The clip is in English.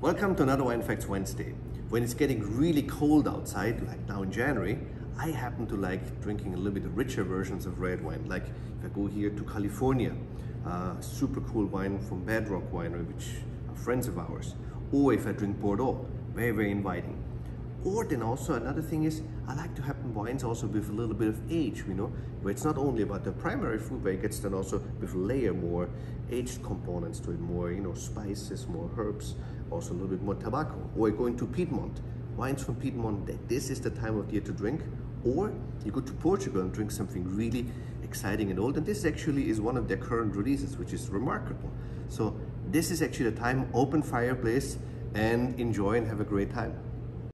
Welcome to another Wine Facts Wednesday. When it's getting really cold outside, like now in January, I happen to like drinking a little bit richer versions of red wine. Like if I go here to California, uh, super cool wine from Bedrock Winery, which are friends of ours. Or if I drink Bordeaux, very, very inviting. Or then also another thing is I like to have wines also with a little bit of age, you know, where it's not only about the primary fruit, but it gets then also with layer more aged components to it, more, you know, spices, more herbs, also a little bit more tobacco. Or going to Piedmont, wines from Piedmont, that this is the time of year to drink. Or you go to Portugal and drink something really exciting and old. And this actually is one of their current releases, which is remarkable. So this is actually the time, open fireplace and enjoy and have a great time.